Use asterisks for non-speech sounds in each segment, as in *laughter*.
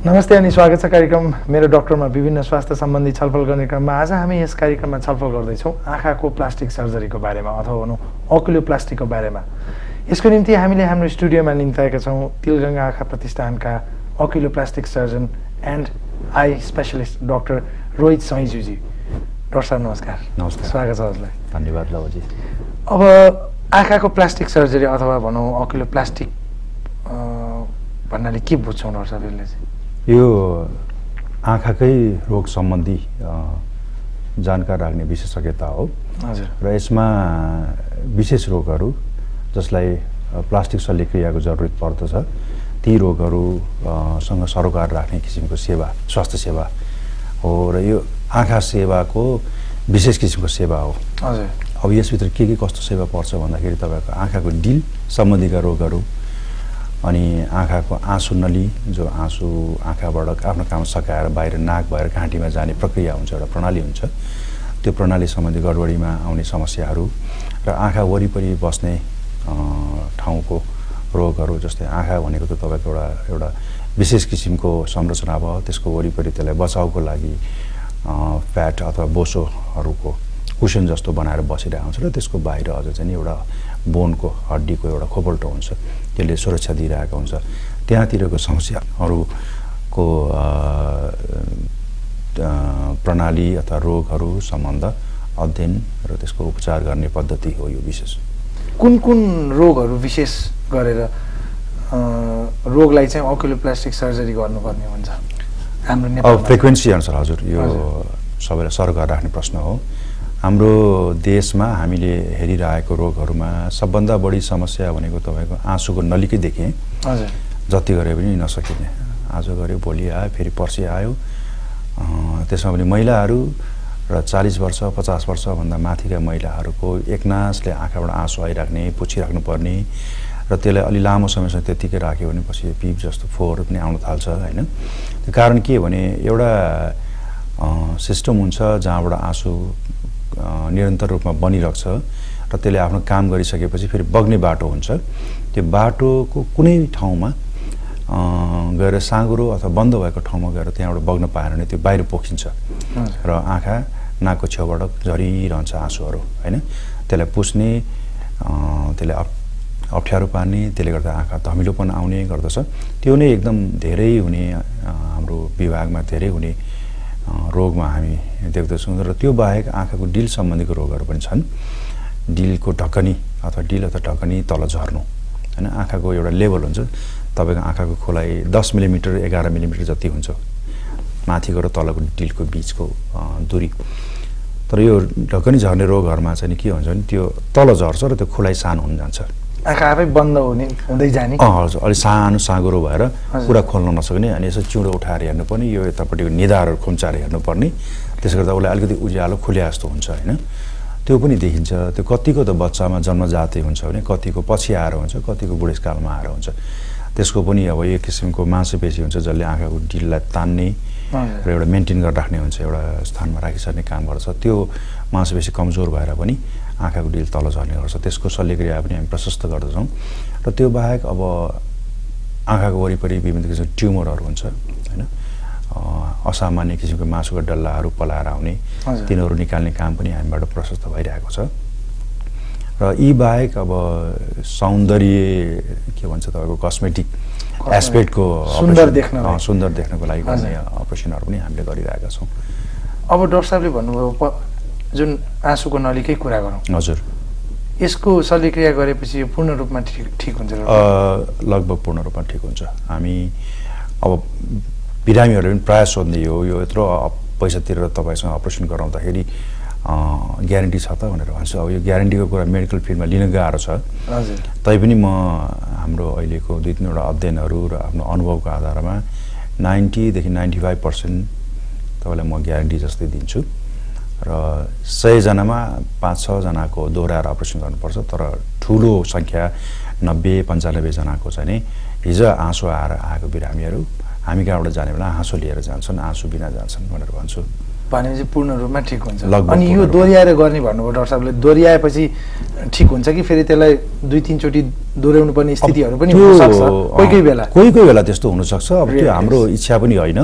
नमस्ते अनि स्वागत छ कार्यक्रम। मेरो डक्टरमा विभिन्न स्वास्थ्य सम्बन्धी छलफल गर्ने क्रममा आज हामी यस कार्यक्रममा छलफल गर्दैछौँ आँखाको प्लास्टिक सर्जरीको बारेमा अथवा भनौँ अकुलो प्लास्टिकको बारेमा। यसको निम्ति हामीले हाम्रो स्टुडियोमा निम्ताएका छौँ तिलगङ्गा आँखा प्रतिष्ठानका oculoplastic surgeon and eye specialist doctor Rohit सैजुजी। डाक्टर साहब नमस्कार। नमस्कार। स्वागत छ हजुरलाई। धन्यवाद लवजी अब आँखाको प्लास्टिक सर्जरी अथवा भनौँ अकिलो प्लास्टिक भन्नाले के बुझ्छौँ डाक्टर साहब यसले चाहिँ? यो आँखाकै रोग सम्बन्धी जानकार राख्ने विशेषज्ञता हो। र यसमा विशेष रोगहरू जसलाई प्लास्टिक शल्यक्रियाको जरुरत पर्दछ ती रोगहरू अ, सँग सरोकार राख्ने किसिमको सेवा स्वास्थ्य सेवा हो र यो आँखा सेवाको विशेष किसिमको सेवा हो। हजुर। अब यसभित्र के के कस्तो सेवा पर्छ भन्दाखेरि तपाईँको आँखाको डिल सम्बन्धीका रोगहरू अनि आँखाको आँसु नली जो आँसु आँखाबाट आफ्नो काम सकाएर बाहिर नाक भएर घाँटीमा जाने प्रक्रिया हुन्छ एउटा प्रणाली हुन्छ। त्यो प्रणाली सम्बन्धी गडबडीमा आउने समस्याहरू र आँखा वरिपरि बस्ने ठाउँको रोगहरू जस्तै आँखा भनेको त तपाईँको एउटा एउटा विशेष किसिमको संरचना भयो। त्यसको वरिपरि त्यसलाई बचाउको लागि फ्याट अथवा बोसोहरूको कुसन जस्तो बनाएर बसिरहेको हुन्छ र त्यसको बाहिर अझ चाहिँ एउटा बोनको हड्डीको एउटा खोपल्टो हुन्छ। त्यसले सुरक्षा दिइरहेको हुन्छ। त्यहाँतिरको समस्याहरूको प्रणाली अथवा रोगहरू सम्बन्ध अध्ययन र त्यसको उपचार गर्ने पद्धति हो यो विशेष। कुन कुन रोगहरू विशेष गरेर रोगलाई चाहिँ अक्युलोप्लास्टिक सर्जरी गर्नुपर्ने हुन्छ? हाम्रो फ्रिक्वेन्सी अनुसार हजुर यो। सबैलाई सरकार राख्ने प्रश्न हो। हाम्रो देशमा हामीले हेरिरहेको रोगहरूमा सबभन्दा बढी समस्या भनेको तपाईँको आँसुको नलीकै देखेँ जति गरे पनि नसकिने। आज गऱ्यो भोलि आयो फेरि पर्सि आयो। त्यसमा पनि महिलाहरू र चालिस वर्ष पचास वर्षभन्दा माथिका महिलाहरूको एकनासले आँखाबाट आँसु आइराख्ने पुछिराख्नु पर्ने र त्यसलाई अलि लामो समयसम्म त्यत्तिकै राख्यो भने पछि पिप जस्तो फोहोर पनि आउन थाल्छ होइन? त्यो कारण के भने एउटा सिस्टम हुन्छ जहाँबाट आँसु निरन्तर रूपमा बनिरहेको छ र त्यसले आफ्नो काम गरिसकेपछि फेरि बग्ने बाटो हुन्छ। त्यो बाटोको कुनै ठाउँमा गएर साँगुरो अथवा बन्द भएको ठाउँमा गएर त्यहाँबाट बग्न पाएन भने त्यो बाहिर पोखिन्छ। र आँखा नाकको छेउबाट झरिरहन्छ आँसुहरू होइन? त्यसलाई पुस्ने अँ, त्यसले अप अप्ठ्यारो पार्ने त्यसले गर्दा आँखा धमिलोपन आउने गर्दछ। त्यो नै एकदम धेरै हुने हाम्रो विभागमा धेरै हुने रोगमा हामी देख्दछौँ र त्यो बाहेक आँखाको डिल सम्बन्धीको रोगहरू पनि छन्। डिलको ढकनी अथवा डिल अथवा ढकनी तल झर्नु होइन? आँखाको एउटा लेभल हुन्छ। तपाईँको आँखाको खोलाइ दस मिलिमिटर एघार मिलिमिटर जति हुन्छ। माथिको र तलको डिलको बिचको दूरी। तर यो ढकनी झर्ने रोगहरूमा चाहिँ के हुन्छ भने त्यो तल झर्छ र त्यो खोलाइ सानो हुन जान्छ। आँखा आफै बन्द हुने हुँदै जाने। अँ हजुर अलिक सानो साँगुरो भएर। पुरा खोल्न नसक्ने अनि यसो चिउँडो उठाएर हेर्नुपर्ने यो यतापट्टिको निधारहरू खुम्चाएर हेर्नुपर्ने त्यसले गर्दा उसलाई अलिकति उज्यालो खुल्या जस्तो हुन्छ होइन? त्यो पनि देखिन्छ। त्यो कतिको त बच्चामा जन्मजातै हुन्छ भने कतिको पछि आएर हुन्छ कतिको बुढेसकालमा आएर हुन्छ। त्यसको पनि अब एक किसिमको मांसपेशी हुन्छ जसले आँखाको डिललाई तान्ने। र एउटा मेन्टेन गरेर राख्ने हुन्छ एउटा स्थानमा राखिसक्ने काम गर्छ त्यो मांसपेशी कमजोर भएर पनि आँखाको डिल तल झर्ने गर्छ त्यसको शल्यक्रिया पनि हामी प्रशस्त गर्दछौँ र त्यो बाहेक अब आँखाको वरिपरि विभिन्न किसिमको ट्युमरहरू हुन्छ होइन असामान्य किसिमको मासुका डल्लाहरू पलाएर आउने। तिनीहरू निकाल्ने काम पनि हामीबाट प्रशस्त भइरहेको छ र यी बाहेक अब सौन्दर्य के भन्छ तपाईँको कस्मेटिक एस्पेक्टको सुन्दर। अँ, सुन्दर देख्नको लागि गर्ने। अपरेसनहरू पनि हामीले गरिरहेका छौँ अब डाक्टर साहबले भन्नुभयो जुन आँसुको नलीकै कुरा गरौँ। हजुर। यसको शल्यक्रिया गरेपछि यो पूर्ण रूपमा ठिक ठिक हुन्छ लगभग पूर्ण रूपमा ठिक हुन्छ। हामी अब बिरामीहरूले पनि प्रायः सोध्ने हो यो यत्रो पैसा तिरेर तपाईँसँग अपरेसन गराउँदाखेरि ग्यारेन्टी छ त भनेर भन्छु। अब यो ग्यारेन्टीको कुरा मेडिकल फिल्डमा लिन गाह्रो छ। तैपनि म हाम्रो अहिलेको दुई तिनवटा अध्ययनहरू र आफ्नो अनुभवको आधारमा नाइन्टीदेखि नाइन्टी फाइभ पर्सेन्ट तपाईँलाई म ग्यारेन्टी जस्तै दिन्छु। र सयजनामा पाँच छजनाको दोहोऱ्याएर अपरेसन गर्नुपर्छ तर ठुलो सङ्ख्या नब्बे पन्चानब्बेजनाको चाहिँ हिजो आँसु आएर आएको बिरामीहरू हामी कहाँबाट जाने बेला आँसु लिएर जान्छन् आँसु बिना जान्छन् भनेर भन्छु। भनेपछि पूर्ण रूपमा ठिक हुन्छ। अनि यो। दोहोऱ्याएर गर्ने भन्नुभयो डाक्टर साहबले। दोहोऱ्याएपछि ठिक हुन्छ कि फेरि त्यसलाई दुई तिनचोटि दोहोऱ्याउनु पर्ने स्थितिहरू पनि कोही कोही बेला। कोही कोही बेला त्यस्तो हुनसक्छ। अब त्यो हाम्रो। इच्छा पनि होइन।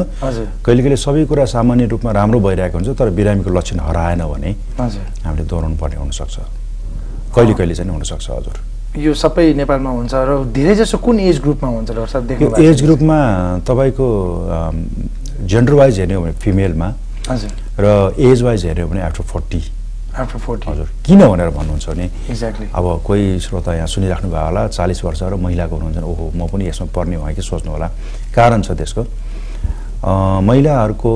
कहिले कहिले सबै कुरा सामान्य रूपमा राम्रो भइरहेको हुन्छ तर बिरामीको लक्षण हराएन भने हामीले दोहोऱ्याउनु पर्ने हुनसक्छ। कहिले कहिले चाहिँ हुनसक्छ हजुर? यो सबै नेपालमा हुन्छ र धेरै जसो कुन एज ग्रुपमा हुन्छ डाक्टर साहब एज? ग्रुपमा तपाईँको जेन्डर वाइज हेर्ने हो भने फिमेलमा र एज वाइज हेर्ने हो भने आफ्टर फोर्टी आफ्टर फोर्टी हजुर। किन भनेर भन्नुहुन्छ भने एक्ज्याक्टली अब कोही श्रोता यहाँ सुनिराख्नु भएको होला चालिस वर्ष र महिलाको हुनुहुन्छ ओहो म पनि यसमा पर्ने हो कि सोच्नु होला। कारण छ त्यसको। महिलाहरूको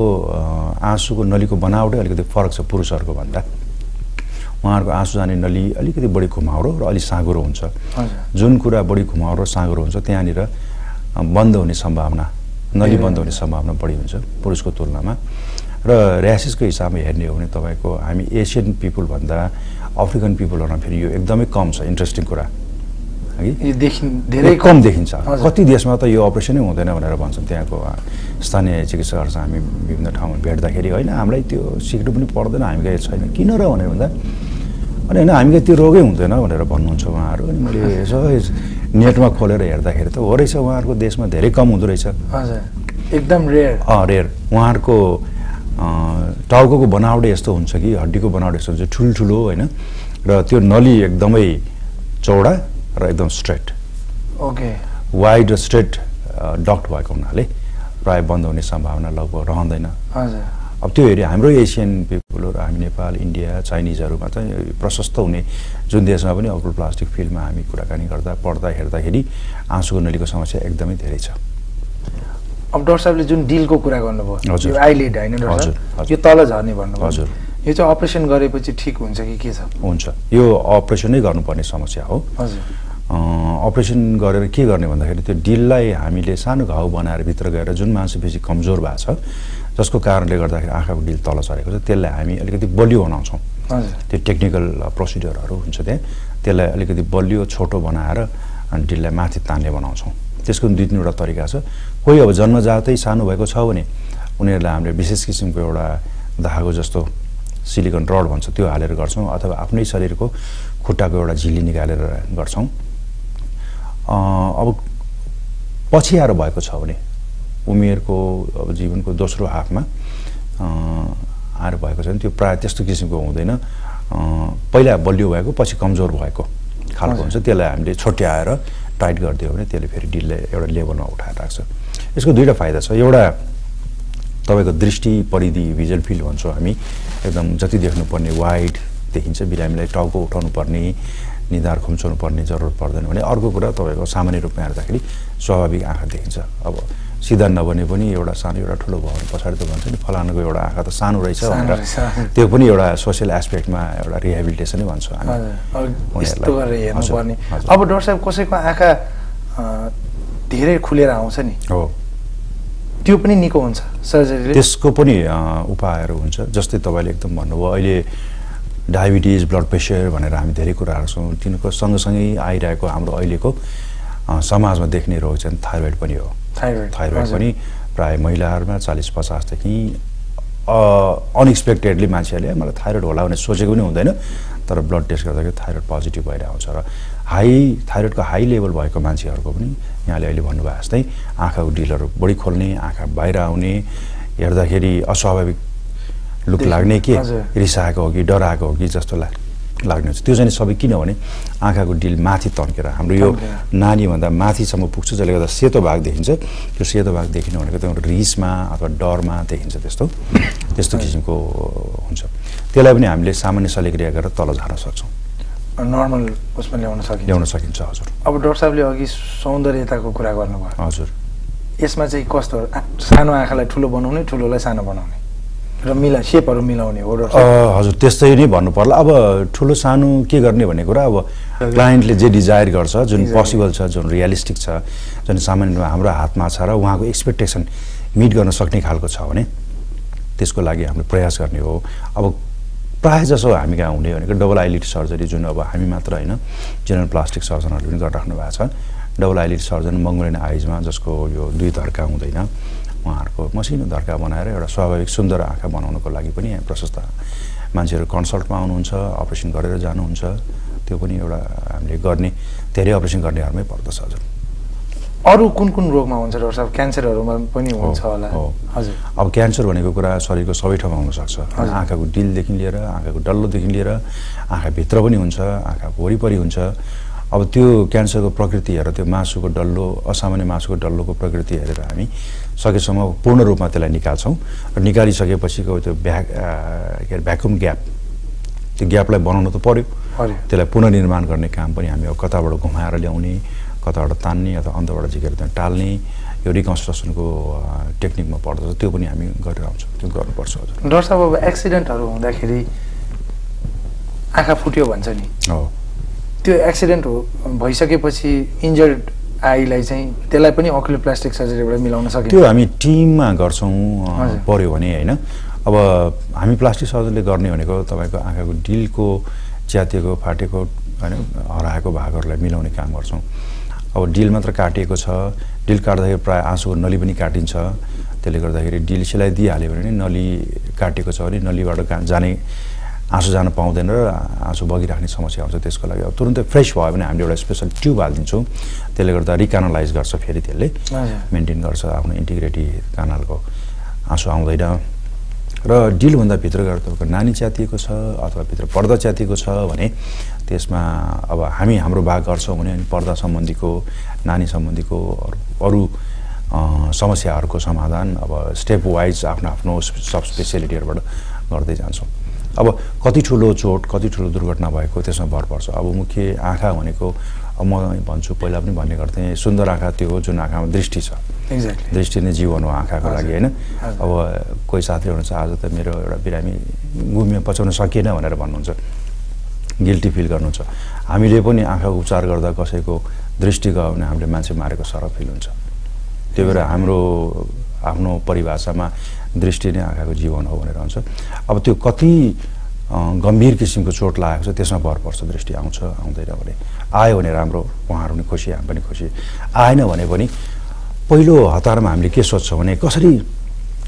आँसुको नलीको बनावटै अलिकति फरक छ पुरुषहरूको भन्दा। उहाँहरूको आँसु जाने नली अलिकति बढी घुमाउरो र अलिक साँगुरो हुन्छ। जुन कुरा बढी घुमाउरो र साँगुरो हुन्छ त्यहाँनिर बन्द हुने सम्भावना नली बन्द हुने सम्भावना बढी हुन्छ पुरुषको तुलनामा। र ऱ्यासेसको हिसाबमा हेर्ने हो भने तपाईँको हामी एसियन पिपुलभन्दा अफ्रिकन पिपुलहरूमा फेरि यो एकदमै कम छ इन्ट्रेस्टिङ कुरा। है? धेरै कम देखिन्छ। कति देशमा त यो अपरेसनै हुँदैन भनेर भन्छन् त्यहाँको स्थानीय चिकित्सकहरूसँग हामी विभिन्न ठाउँमा भेट्दाखेरि होइन हामीलाई त्यो सिक्नु पनि पर्दैन हामीलाई छैन। किन र भनेर भन्दा अनि होइन हामीलाई त्यो रोगै हुँदैन भनेर भन्नुहुन्छ उहाँहरू। अनि मैले *laughs* यसो नेटमा खोलेर हेर्दाखेरि त हो रहेछ उहाँहरूको देशमा धेरै कम हुँदो रहेछ। हजुर। एकदम रेयर अँ रेयर उहाँहरूको अँ, टाउकोको बनावटै यस्तो हुन्छ कि हड्डीको बनावट यस्तो हुन्छ ठुल्ठुलो होइन। र त्यो नली एकदमै चौडा र एकदम स्ट्रेट। ओके। वाइड र स्ट्रेट डक्ट भएको हुनाले प्रायः बन्द हुने सम्भावना लगभग रहँदैन। हजुर। अब त्यो हेऱ्यो हाम्रो एसियन पिपुलहरू हामी नेपाल इन्डिया चाइनिजहरूमा चाहिँ प्रशस्त हुने जुन देशमा पनि अप्रो प्लास्टिक फिल्डमा हामी कुराकानी गर्दा पढ्दा हेर्दाखेरि आँसुको नलीको समस्या एकदमै धेरै छ। अब डाक्टर साहबले जुन डिलको कुरा गर्नुभयो। यो आइलिड होइन डाक्टर। यो तल झर्ने भन्नुभयो। हजुर। यो चाहिँ अपरेसन गरेपछि ठिक हुन्छ कि के छ? हुन्छ। यो अपरेसनै गर्नुपर्ने समस्या हो। हजुर। अपरेसन गरेर के गर्ने भन्दाखेरि त्यो डिललाई हामीले सानो घाउ बनाएर भित्र गएर जुन मांसपेशी कमजोर भएको छ जसको कारणले गर्दाखेरि आँखाको डिल तल झरेको छ त्यसलाई हामी अलिकति बलियो बनाउँछौँ। हजुर। त्यो टेक्निकल प्रोसिडियरहरू हुन्छ त्यहाँ। त्यसलाई अलिकति बलियो छोटो बनाएर अनि डिललाई माथि तान्ने बनाउँछौँ। त्यसको दुई तिनवटा तरिका छ। कोही अब जन्मजातै सानो भएको छ भने उनीहरूलाई हामीले विशेष किसिमको एउटा धागो जस्तो सिलिकन रड भन्छ त्यो हालेर गर्छौँ अथवा आफ्नै शरीरको खुट्टाको एउटा झिली निकालेर गर्छौँ। अब पछि आएर भएको छ भने उमेरको अब जीवनको दोस्रो हाफमा आएर भएको छ भने त्यो प्रायः त्यस्तो किसिमको हुँदैन। पहिला बलियो भएको पछि कमजोर भएको खालको। हुन्छ त्यसलाई हामीले छुट्याएर टाइट गरिदियो भने त्यसले फेरि डिललाई एउटा लेभलमा उठाएर राख्छ यसको दुईवटा फाइदा छ। एउटा तपाईँको दृष्टि परिधि भिजुअल फिल्ड भन्छौँ हामी एकदम जति देख्नुपर्ने वाइड देखिन्छ बिरामीलाई टाउको उठाउनु पर्ने निधार खुम्चाउनु पर्ने जरुरत पर्दैन भने अर्को कुरा तपाईँको सामान्य रूपमा हेर्दाखेरि स्वाभाविक आँखा देखिन्छ। अब सिधा नबने पनि एउटा सानो एउटा ठुलो भयो भने पछाडि त भन्छ नि फलानुको एउटा आँखा त सानो रहेछ भनेर। त्यो पनि एउटा सोसियल एस्पेक्टमा एउटा रिहेबिलिटेसनै भन्छौँ। हामी अब डाक्टर साहब कसैको आँखा धेरै खुलेर आउँछ नि? हो। त्यो पनि निको हुन्छ सर्जरीले? त्यसको पनि उपायहरू हुन्छ। जस्तै तपाईँले एकदम भन्नुभयो अहिले डायबिटिज ब्लड प्रेसर भनेर हामी धेरै कुराहरू छौँ तिनीहरूको सँगसँगै आइरहेको हाम्रो अहिलेको समाजमा देख्ने रोग चाहिँ थाइरोइड पनि हो थाइरोइड थाइरोइड। पनि प्राय महिलाहरूमा चालिस पचासदेखि अनएक्सपेक्टेडली मान्छेहरूले मलाई थाइरोइड होला भनेर सोचेको पनि हुँदैन तर ब्लड टेस्ट गर्दाखेरि थाइरोइड पोजिटिभ भएर आउँछ र हाई थाइरोइडको हाई लेभल भएको मान्छेहरूको पनि यहाँले अहिले भन्नुभयो जस्तै आँखाको डिलहरू बढी खोल्ने आँखा बाहिर आउने हेर्दाखेरि अस्वाभाविक लुक लाग्ने के। रिसाएको हो कि डराएको हो कि जस्तो लाग लाग्ने हुन्छ। त्यो चाहिँ सबै किनभने आँखाको डिल माथि तन्केर हाम्रो यो। नानीभन्दा माथिसम्म पुग्छ जसले गर्दा सेतो भाग देखिन्छ। त्यो सेतो भाग देखिनु भनेको त्यो रिसमा अथवा डरमा देखिन्छ त्यस्तो। त्यस्तो किसिमको हुन्छ। त्यसलाई पनि हामीले सामान्य शल्यक्रिया गरेर तल झार्न सक्छौँ। नर्मल उसमा ल्याउन सकिन्छ। ल्याउन सकिन्छ हजुर। अब डाक्टर साहबले अघि सौन्दर्यताको कुरा गर्नुभयो। हजुर। यसमा चाहिँ कस्तो? सानो आँखालाई ठुलो बनाउने ठुलोलाई सानो बनाउने। र मिला सेपहरू मिलाउने हो? अ, हजुर त्यस्तै नै भन्नु पर्ला अब ठुलो सानो के गर्ने भन्ने कुरा अब क्लाइन्टले जे डिजायर गर्छ जुन. पोसिबल छ जुन रियलिस्टिक छ जुन सामान्य रूपमा हाम्रो हातमा छ र उहाँको एक्सपेक्टेसन मिट गर्न सक्ने खालको छ भने त्यसको लागि हामीले प्रयास गर्ने हो अब प्रायः जसो हामी कहाँ हुने भनेको डबल आइलिड सर्जरी जुन अब हामी मात्र होइन जेनरल प्लास्टिक सर्जनहरूले पनि गरिराख्नु भएको छ डबल आइलिड सर्जन मङ्गोलियन आइजमा जसको यो दुई धर्का हुँदैन उहाँहरूको मसिनो धर्का बनाएर एउटा स्वाभाविक सुन्दर आँखा बनाउनको लागि पनि यहाँ प्रशस्त मान्छेहरू कन्सल्टमा आउनुहुन्छ अपरेसन गरेर जानुहुन्छ। त्यो पनि एउटा हामीले गर्ने धेरै अपरेसन गर्नेहरूमै पर्दछ हजुर। अरू कुन कुन रोगमा हुन्छ डाक्टर साहब? क्यान्सरहरूमा पनि हुन्छ होला। हजुर। अब क्यान्सर भनेको कुरा शरीरको सबै ठाउँमा हुनसक्छ। आँखाको डिलदेखि लिएर आँखाको डल्लोदेखि लिएर आँखाभित्र पनि हुन्छ आँखाको वरिपरि हुन्छ। अब त्यो क्यान्सरको प्रकृति हेरेर त्यो मासुको डल्लो असामान्य मासुको डल्लोको प्रकृति हेरेर हामी सकेसम्म पूर्ण रूपमा त्यसलाई निकाल्छौँ र निकालिसकेपछिको त्यो भ्या के अरे भ्याकुम ग्याप। त्यो ग्यापलाई बनाउनु त पऱ्यो पर्यो। त्यसलाई पुनर्निर्माण गर्ने काम पनि हामी अब कताबाट घुमाएर ल्याउने कताबाट तान्ने अथवा अन्तबाट झिकेर त्यहाँ टाल्ने यो रिकन्स्ट्रक्सनको टेक्निकमा पर्दछ त्यो पनि हामी गरेर आउँछौँ। त्यो गर्नुपर्छ हजुर। डाक्टर साहब अब एक्सिडेन्टहरू हुँदाखेरि आँखा फुट्यो भन्छ नि। हो। त्यो एक्सिडेन्ट हो भइसकेपछि इन्जर्ड आईलाई चाहिँ त्यसलाई पनि अक्युलोप्लास्टिक सर्जरीबाट मिलाउन त्यो सकिन्छ हामी टिममा गर्छौँ। पऱ्यो भने होइन? अब हामी प्लास्टिक सर्जरीले गर्ने भनेको तपाईँको आँखाको डिलको च्यातिएको फाटेको होइन हराएको भागहरूलाई मिलाउने काम गर्छौँ। अब डिल मात्र काटिएको छ डिल काट्दाखेरि प्रायः आँसुको नली पनि काटिन्छ। त्यसले गर्दाखेरि डिल सिलाइदिइहाल्यो भने नि नली काटिएको छ भने नलीबाट जाने आँसु जान पाउँदैन र आँसु बगिराख्ने समस्या आउँछ त्यसको लागि अब तुरन्तै फ्रेस भयो भने हामीले एउटा स्पेसल ट्युब हालिदिन्छौँ। त्यसले गर्दा रिकानलाइज गर्छ फेरि त्यसले। मेन्टेन गर्छ आफ्नो इन्टिग्रिटी कानालको आँसु आउँदैन। र डिलभन्दा भित्र गएर तपाईँको नानी च्यातिएको छ अथवा भित्र पर्दा च्यातिएको छ भने त्यसमा अब हामी हाम्रो भाग गर्छौँ भने अनि पर्दा सम्बन्धीको नानी सम्बन्धीको अरू समस्याहरूको समाधान अब स्टेप वाइज आफ्नो आफ्नो सब स्पेसियालिटीहरूबाट गर्दै जान्छौँ। अब कति ठुलो चोट कति ठुलो दुर्घटना भएको त्यसमा भर पर्छ। अब मुख्य आँखा भनेको म भन्छु पहिला पनि भन्ने गर्थेँ सुन्दर आँखा त्यो हो जुन आँखामा दृष्टि छ। एक्ज्याक्टली दृष्टि नै जीवन हो आँखाको लागि होइन। अब कोही साथी हुनुहुन्छ आज त मेरो एउटा बिरामी गुमियो पचाउन सकिएन भनेर भन्नुहुन्छ। गिल्टी फिल गर्नुहुन्छ। हामीले पनि आँखाको उपचार गर्दा कसैको दृष्टि गयो भने हामीले मान्छे मारेको सर फिल हुन्छ। त्यही भएर हाम्रो आफ्नो परिभाषामा दृष्टि नै आँखाको जीवन हो भनेर हुन्छ अब त्यो कति गम्भीर किसिमको चोट लागेको छ त्यसमा भर पर्छ दृष्टि आउँछ आउँदैन भने। आयो भने राम्रो उहाँहरू पनि खुसी हामी पनि खुसी। आएन भने पनि पहिलो हतारमा हामीले के सोध्छौँ भने कसरी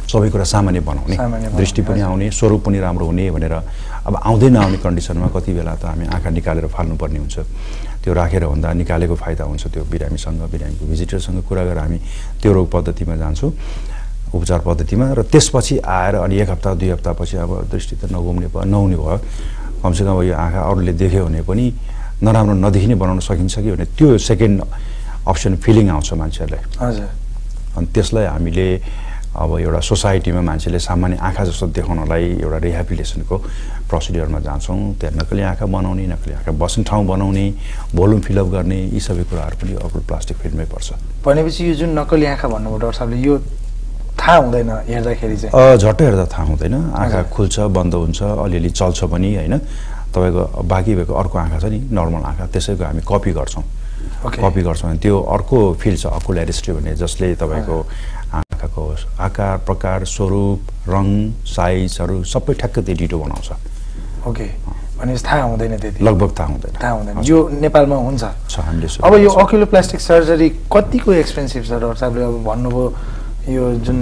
सबै कुरा सामान्य बनाउने दृष्टि पनि। आउने स्वरूप पनि राम्रो हुने भनेर। अब आउँदै नआउने कन्डिसनमा कति बेला त हामी आँखा निकालेर फाल्नुपर्ने हुन्छ। त्यो राखेर भन्दा निकालेको फाइदा हुन्छ त्यो बिरामीसँग बिरामीको भिजिटरसँग कुरा गरेर हामी त्यो रोग पद्धतिमा जान्छौँ। उपचार पद्धतिमा र त्यसपछि आएर अनि एक हप्ता दुई हप्तापछि अब दृष्टि त नघुम्ने भयो नहुने भयो। कमसेकम यो आँखा अरूले देख्यो भने पनि नराम्रो नदेखिने बनाउन सकिन्छ कि भने त्यो सेकेन्ड अप्सन फिलिङ आउँछ मान्छेहरूलाई। हजुर। अनि त्यसलाई हामीले अब एउटा सोसाइटीमा मान्छेले सामान्य आँखा जस्तो देखाउनलाई एउटा रिहेबिलिटेसनको प्रोसिडियरमा जान्छौँ। त्यहाँ नक्कली आँखा बनाउने नक्कली आँखा बस्ने ठाउँ बनाउने भोल्युम फिलअप गर्ने यी सबै कुराहरू पनि अब प्लास्टिक फिल्डमै पर्छ। भनेपछि यो जुन नक्कली आँखा भन्नुभयो डाक्टर साहबले यो थाहा हुँदैन हेर्दाखेरि चाहिँ। झट्ट हेर्दा थाहा हुँदैन। आँखा। खुल्छ बन्द हुन्छ अलिअलि चल्छ पनि होइन? तपाईँको बाँकी भएको अर्को आँखा छ नि नर्मल आँखा त्यसैको हामी कपी गर्छौँ। कपी गर्छौँ। भने त्यो अर्को फिल्ड छ अकुल्यारिस्टी भन्ने जसले तपाईँको आँखाको आकार प्रकार स्वरूप रङ साइजहरू सबै ठ्याक्क त्यो डिटो बनाउँछ। ओके। भनेपछि थाहा हुँदैन त्यति। लगभग थाहा हुँदैन। थाहा हुँदैन। यो नेपालमा हुन्छ। अब यो गर्छौँ। अक्युलोप्लास्टिक सर्जरी कतिको एक्सपेन्सिभ छ डाक्टर साहबले अब भन्नुभयो यो जुन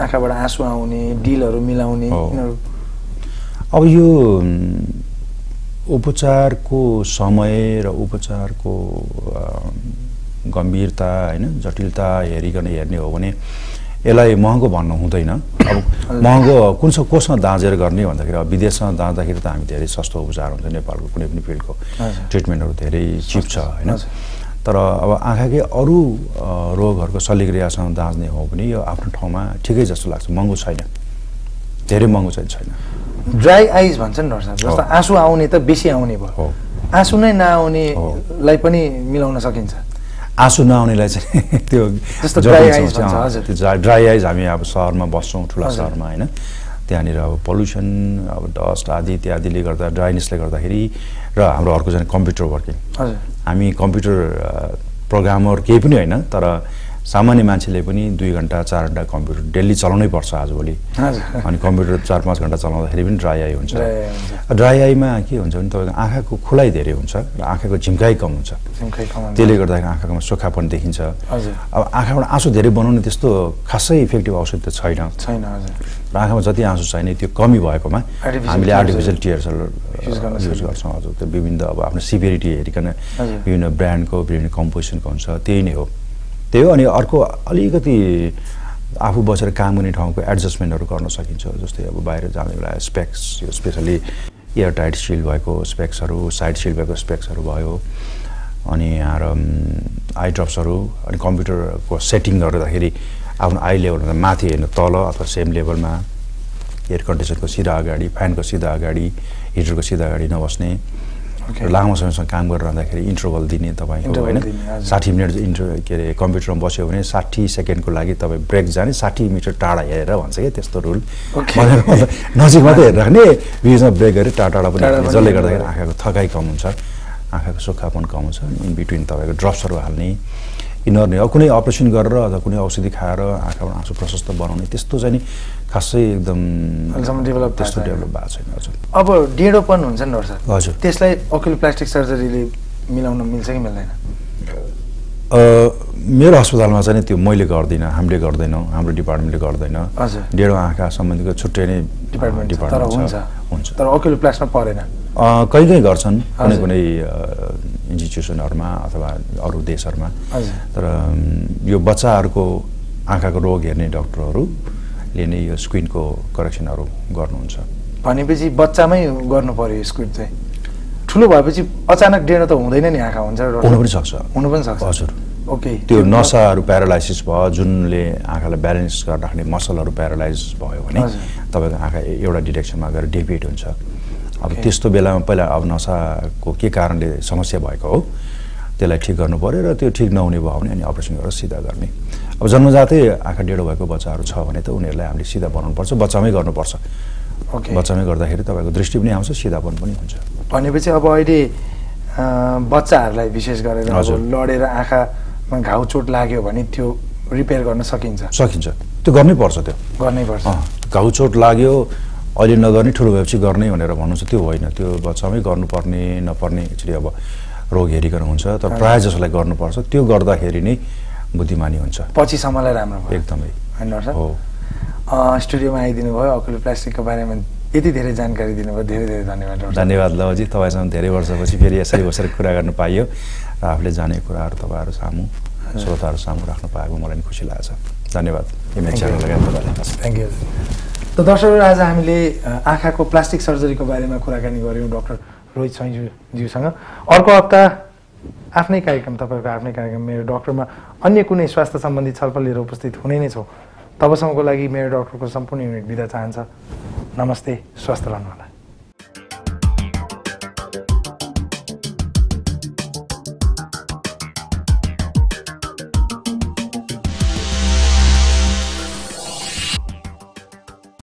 आँखाबाट आँसु आउने डिलहरू मिलाउने। यिनीहरू अब यो उपचारको समय र उपचारको गम्भीरता होइन जटिलता हेरिकन हेर्ने हो भने यसलाई महँगो भन्नु हुँदैन अब महँगो कुन छ कोसँग दाँजेर गर्ने भन्दाखेरि अब विदेशमा दाँदाखेरि त हामी धेरै सस्तो उपचार हुन्छ नेपालको कुनै पनि फिल्डको। ट्रिटमेन्टहरू धेरै चिप छ होइन। तर अब आँखाकै अरू रोगहरूको शल्यक्रियासँग दाँच्ने हो भने यो आफ्नो ठाउँमा ठिकै जस्तो लाग्छ। महँगो छैन। धेरै महँगो चाहिँ छैन। ड्राई आइज भन्छ नि डाक्टर साहब जस्तो। आँसु आउने त बेसी आउने। भयो। आँसु नै नआउनेलाई पनि मिलाउन सकिन्छ। आँसु नआउनेलाई चाहिँ *laughs* त्यो ड्राई आइज हामी अब सहरमा बस्छौँ ठुला। सहरमा होइन। त्यहाँनिर अब पल्युसन अब डस्ट आदि इत्यादिले गर्दा ड्राइनेसले गर्दाखेरि र हाम्रो अर्को चाहिँ कम्प्युटर वर्किङ हजुर। हामी कम्प्युटर प्रोग्रामर केही पनि होइन तर सामान्य मान्छेले पनि दुई घन्टा चार घन्टा कम्प्युटर डेली चलाउनै पर्छ आजभोलि। अनि कम्प्युटर चार पाँच घन्टा चलाउँदाखेरि पनि ड्राई आई हुन्छ। ड्राई आईमा के हुन्छ भने तपाईँको आँखाको खुलाइ धेरै हुन्छ र आँखाको झिम्काइ कम हुन्छ। त्यसले गर्दाखेरि आँखामा सोखापन देखिन्छ। अब आँखाबाट आँसु धेरै बनाउने त्यस्तो खासै इफेक्टिभ औषध त छैन। छैन र आँखामा जति आँसु चाहिने त्यो कमी भएकोमा हामीले आर्टिफिसियल टियर्सहरू युज। गर्छौँ हजुर। त्यो विभिन्न अब आफ्नो सिभिरिटी हेरिकन। विभिन्न ब्रान्डको विभिन्न कम्पोजिसनको हुन्छ। त्यही नै हो। त्यही हो अनि अर्को अलिकति आफू बसेर काम गर्ने ठाउँको एडजस्टमेन्टहरू गर्न सकिन्छ जस्तै अब बाहिर जाने बेला स्पेक्स यो स्पेसली एयर टाइट सिल्ड भएको स्पेक्सहरू साइड सिल्ड भएको स्पेक्सहरू भयो अनि र आई ड्रप्सहरू अनि कम्प्युटरको सेटिङ गर्दाखेरि आफ्नो आई लेभलभन्दा माथि हेर्नु तल अथवा सेम लेभलमा एयर कन्डिसनको सिधा अगाडि फ्यानको सिधा अगाडि हिटरको सिधा अगाडि नबस्ने लामो समयसम्म काम गरिरहँदाखेरि इन्टरभल दिने तपाईँको होइन। साठी मिनट इन्टर के अरे कम्प्युटरमा बस्यो भने साठी सेकेन्डको लागि तपाईँ ब्रेक जाने साठी मिटर टाढा हेरेर भन्छ क्या त्यस्तो रुल नजिक मात्रै हेरेर राख्ने बिचमा ब्रेक गरेर टाढा टाढा पनि जसले गर्दाखेरि। आँखाको थकाइ कम हुन्छ आँखाको सुक्खापन कम हुन्छ। इन बिट्विन तपाईँको ड्रप्सहरू हाल्ने। यिनीहरू नै अब कुनै अपरेसन गरेर अथवा कुनै औषधि खाएर आँखाबाट आँसु प्रशस्त बनाउने त्यस्तो चाहिँ नि खासै एकदम भएको त्यस्तो। डेभलप भएको छैन हजुर अब डिँडोपन हुन्छ नि डक्टर हजुर। त्यसलाई ओक्युलोप्लास्टिक सर्जरीले मिलाउन मिल्छ कि मिल्दैन मेरो अस्पतालमा चाहिँ त्यो मैले गर्दिनँ हामीले गर्दैनौँ हाम्रो डिपार्टमेन्टले गर्दैन हजुर। डेढो आँखा सम्बन्धीको छुट्टै नै डिपार्टमेन्ट डिपार्टमेन्ट हुन्छ तर ओक्युलोप्लास्टमा परेन अ, कहीँ कहीँ गर्छन् कुनै। कुनै इन्स्टिट्युसनहरूमा अथवा अरू देशहरूमा। तर यो बच्चाहरूको आँखाको रोग हेर्ने डक्टरहरूले नै यो स्क्रिनको करेक्सनहरू गर्नुहुन्छ भनेपछि बच्चामै गर्नु पर्यो स्क्विड चाहिँ। ठुलो भएपछि अचानक डेढो त हुँदैन नि आँखा हुन्छ हुन? पनि सक्छ। हुनु पनि सक्छ। हजुर। ओके। त्यो नसाहरू प्यारालाइसिस भयो जुनले आँखालाई ब्यालेन्स गरेर राख्ने मसलहरू प्यारालाइज भयो भने। तपाईँको आँखा एउटा डिरेक्सनमा गएर डेभिएट हुन्छ। अब Okay. त्यस्तो बेलामा पहिला अब नसाको के कारणले समस्या भएको हो त्यसलाई ठिक गर्नु पऱ्यो र त्यो ठिक नहुने भयो भने अनि अपरेसन गरेर सिधा गर्ने। अब जन्मजातै आँखा डेढो भएको बच्चाहरू छ भने त उनीहरूलाई हामीले सिधा बनाउनुपर्छ बच्चामै गर्नुपर्छ। ओके बच्चामै गर्दाखेरि तपाईँको दृष्टि पनि आउँछ सिधापन पनि हुन्छ। भनेपछि अब अहिले बच्चाहरूलाई विशेष गरेर हजुर। लडेर आँखामा घाउ चोट लाग्यो भने त्यो रिपेयर गर्न सकिन्छ। सकिन्छ। त्यो गर्नै पर्छ त्यो। गर्नै पर्छ। घाउ चोट लाग्यो अहिले नगर्ने ठुलो भएपछि गर्ने भनेर भन्नुहुन्छ त्यो होइन त्यो बच्चामै गर्नुपर्ने नपर्ने एक्चुली अब रोग हेरिकन हुन्छ तर प्रायः जसोलाई गर्नुपर्छ त्यो गर्दाखेरि नै बुद्धिमानी हुन्छ। पछिसम्मलाई राम्रो एकदमै। हो। स्टुडियोमा आइदिनु भयो अकुलो प्लास्टिकको बारेमा यति धेरै जानकारी दिनुभयो धेरै धेरै धन्यवाद। धन्यवाद लवजी तपाईँसँग धेरै वर्षपछि फेरि यसरी बसेर कुरा गर्न पाइयो र आफूले जाने कुराहरू तपाईँहरू सामु श्रोताहरू सामु राख्न पाएको मलाई पनि खुसी लागेको छ धन्यवाद थ्याङ्क यू त दर्शकहरू आज हामीले आँखाको प्लास्टिक सर्जरीको बारेमा कुराकानी गऱ्यौँ डक्टर रोहित सैज्यूज्यूसँग अर्को हप्ता आफ्नै कार्यक्रम तपाईँहरूको आफ्नै कार्यक्रम मेरो डक्टरमा अन्य कुनै स्वास्थ्य सम्बन्धी छलफल लिएर उपस्थित हुने नै छौँ। तबसम्मको लागि मेरो डक्टरको सम्पूर्ण युनिट बिदा चाहन्छ। नमस्ते स्वस्थ रहनुहोला